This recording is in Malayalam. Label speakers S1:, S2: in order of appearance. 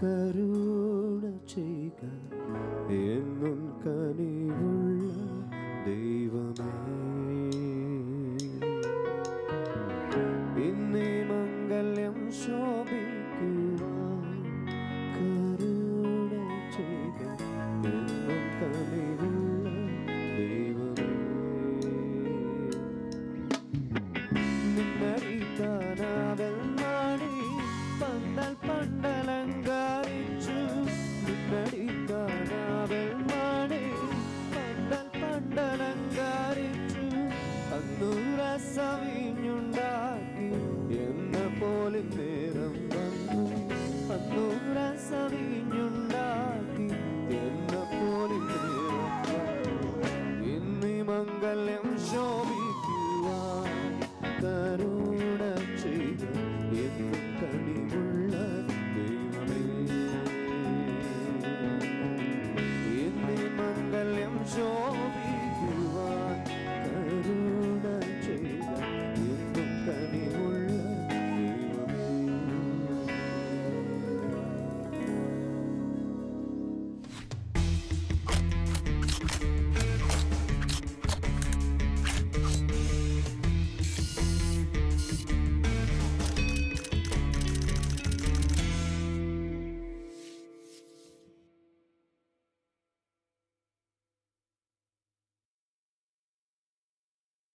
S1: കരുണ ചെയ്യുക എന്നും കനിവുള്ള